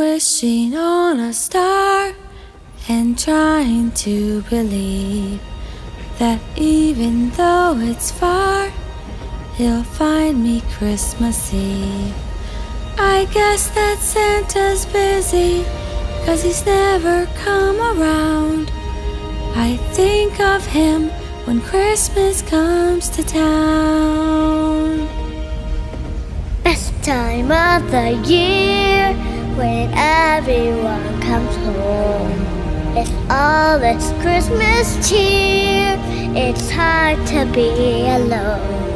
wishing on a star and trying to believe that even though it's far, he'll find me Christmas Eve. I guess that Santa's busy, cause he's never come around. I think of him when Christmas comes to town. Best time of the year when everyone comes home. It's all this Christmas cheer. It's hard to be alone.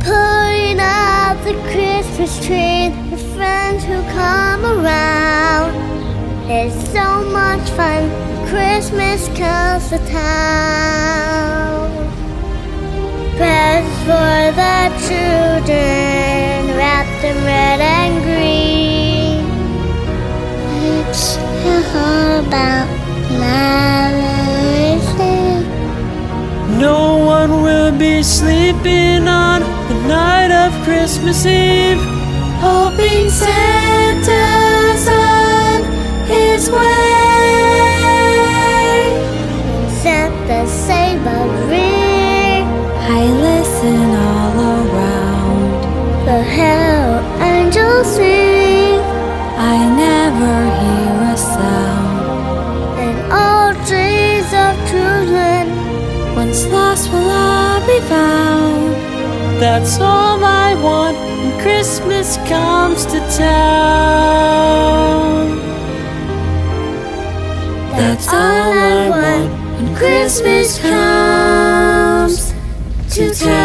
Putting up the Christmas tree with friends who come around. It's so much fun. Christmas comes to town. Presents for the children, wrapped in red about love No one will be sleeping on the night of Christmas Eve. Hoping Santa's Once lost will I be found. That's all I want when Christmas comes to town. That's all I want when Christmas comes to town.